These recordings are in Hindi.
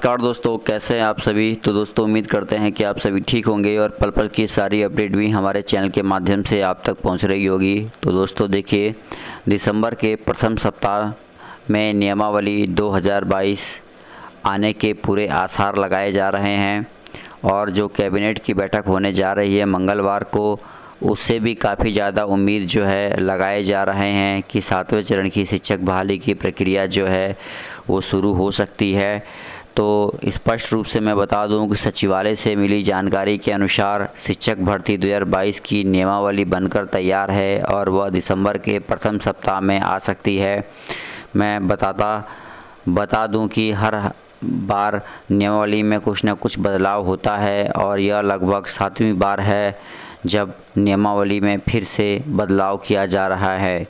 नमस्कार दोस्तों, कैसे हैं आप सभी? तो दोस्तों, उम्मीद करते हैं कि आप सभी ठीक होंगे और पल पल की सारी अपडेट भी हमारे चैनल के माध्यम से आप तक पहुँच रही होगी। तो दोस्तों, देखिए, दिसंबर के प्रथम सप्ताह में नियमावली 2022 आने के पूरे आसार लगाए जा रहे हैं और जो कैबिनेट की बैठक होने जा रही है मंगलवार को, उससे भी काफ़ी ज़्यादा उम्मीद जो है लगाए जा रहे हैं कि सातवें चरण की शिक्षक बहाली की प्रक्रिया जो है, वो शुरू हो सकती है। तो स्पष्ट रूप से मैं बता दूँ कि सचिवालय से मिली जानकारी के अनुसार शिक्षक भर्ती 2022 की नियमावली बनकर तैयार है और वह दिसंबर के प्रथम सप्ताह में आ सकती है। मैं बताता, बता दूँ कि हर बार नियमावली में कुछ न कुछ बदलाव होता है और यह लगभग सातवीं बार है जब नियमावली में फिर से बदलाव किया जा रहा है।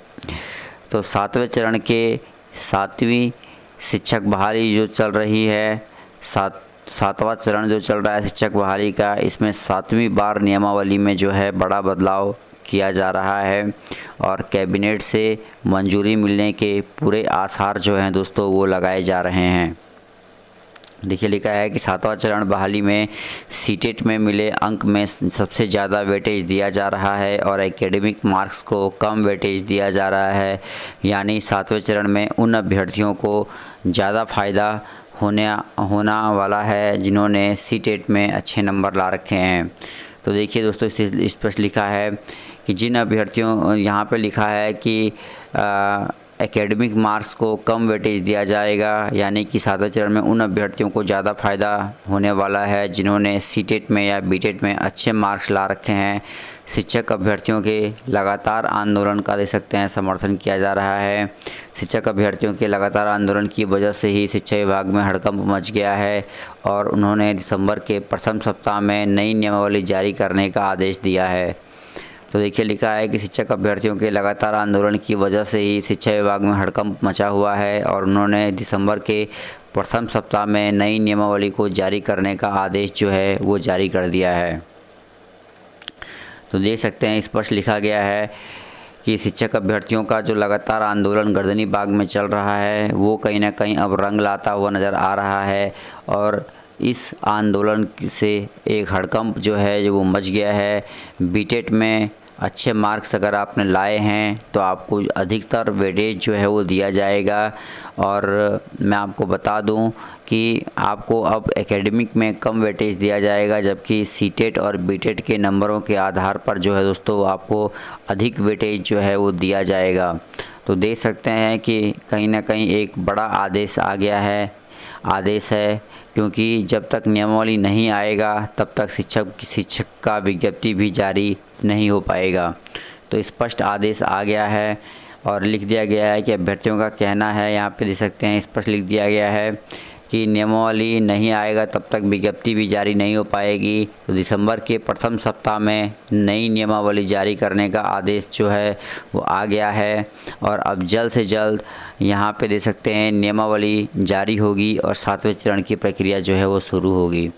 तो सातवें चरण के सातवीं शिक्षक बहाली जो चल रही है, सात, सातवां चरण जो चल रहा है शिक्षक बहाली का, इसमें सातवीं बार नियमावली में जो है बड़ा बदलाव किया जा रहा है और कैबिनेट से मंजूरी मिलने के पूरे आसार जो हैं दोस्तों वो लगाए जा रहे हैं। देखिए लिखा है कि सातवां चरण बहाली में सीटेट में मिले अंक में सबसे ज़्यादा वेटेज दिया जा रहा है और एकेडमिक मार्क्स को कम वेटेज दिया जा रहा है। यानी सातवें चरण में उन अभ्यर्थियों को ज़्यादा फ़ायदा होने होना वाला है जिन्होंने सीटेट में अच्छे नंबर ला रखे हैं। तो देखिए दोस्तों इस पर लिखा है कि जिन अभ्यर्थियों यहाँ पर लिखा है कि आ, एकेडमिक मार्क्स को कम वेटेज दिया जाएगा, यानी कि सातवें चरण में उन अभ्यर्थियों को ज़्यादा फ़ायदा होने वाला है जिन्होंने सी में या बी में अच्छे मार्क्स ला रखे हैं। शिक्षक अभ्यर्थियों के लगातार आंदोलन का दे सकते हैं, समर्थन किया जा रहा है। शिक्षक अभ्यर्थियों के लगातार आंदोलन की वजह से ही शिक्षा विभाग में हड़कंप मच गया है और उन्होंने दिसंबर के प्रथम सप्ताह में नई नियमावली जारी करने का आदेश दिया है। तो देखिए, लिखा है कि शिक्षक अभ्यर्थियों के लगातार आंदोलन की वजह से ही शिक्षा विभाग में हड़कंप मचा हुआ है और उन्होंने दिसंबर के प्रथम सप्ताह में नई नियमावली को जारी करने का आदेश जो है, वो जारी कर दिया है। तो देख सकते हैं, स्पष्ट लिखा गया है कि शिक्षक अभ्यर्थियों का जो लगातार आंदोलन गर्दनी बाग में चल रहा है, वो कहीं ना कहीं अब रंग लाता हुआ नज़र आ रहा है और इस आंदोलन से एक हड़कंप जो है, जो वो मच गया है। बीटेट में अच्छे मार्क्स अगर आपने लाए हैं तो आपको अधिकतर वेटेज जो है वो दिया जाएगा। और मैं आपको बता दूँ कि आपको अब एकेडमिक में कम वेटेज दिया जाएगा, जबकि सीटेट और बीटेट के नंबरों के आधार पर जो है दोस्तों, आपको अधिक वेटेज जो है वो दिया जाएगा। तो देख सकते हैं कि कहीं ना कहीं एक बड़ा आदेश आ गया है। आदेश है, क्योंकि जब तक नियमावली नहीं आएगा, तब तक शिक्षक शिक्षक का विज्ञप्ति भी जारी नहीं हो पाएगा। तो स्पष्ट आदेश आ गया है और लिख दिया गया है कि अभ्यर्थियों का कहना है, यहाँ पे देख सकते हैं, स्पष्ट लिख दिया गया है कि नियमावली नहीं आएगा, तब तक विज्ञप्ति भी जारी नहीं हो पाएगी। तो दिसंबर के प्रथम सप्ताह में नई नियमावली जारी करने का आदेश जो है, वो आ गया है। और अब जल्द से जल्द यहाँ पे दे सकते हैं, नियमावली जारी होगी और सातवें चरण की प्रक्रिया जो है, वो शुरू होगी।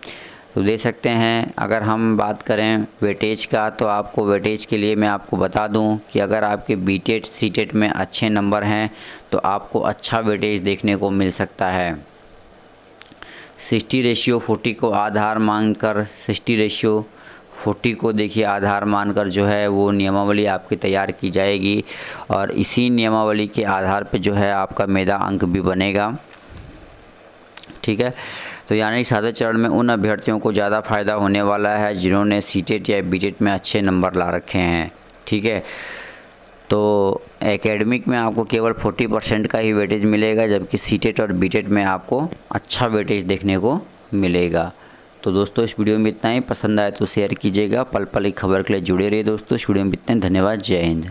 तो दे सकते हैं, अगर हम बात करें वेटेज का तो आपको वेटेज के लिए मैं आपको बता दूँ कि अगर आपके बी टेट सी टेट में अच्छे नंबर हैं तो आपको अच्छा वेटेज देखने को मिल सकता है। सिक्सटी रेशियो फोर्टी को आधार मानकर, सिक्सटी रेशियो फोर्टी को देखिए आधार मानकर जो है वो नियमावली आपकी तैयार की जाएगी और इसी नियमावली के आधार पर जो है आपका मेधा अंक भी बनेगा। ठीक है? तो यानी सादे चरण में उन अभ्यर्थियों को ज़्यादा फ़ायदा होने वाला है जिन्होंने सी या बी में अच्छे नंबर ला रखे हैं। ठीक है? तो एकेडमिक में आपको केवल 40 परसेंट का ही वेटेज मिलेगा, जबकि सी और बी में आपको अच्छा वेटेज देखने को मिलेगा। तो दोस्तों, इस वीडियो में इतना ही। पसंद आए तो शेयर कीजिएगा। पल पल की खबर के लिए जुड़े रहिए दोस्तों। इस वीडियो में इतने धन्यवाद। जय हिंद।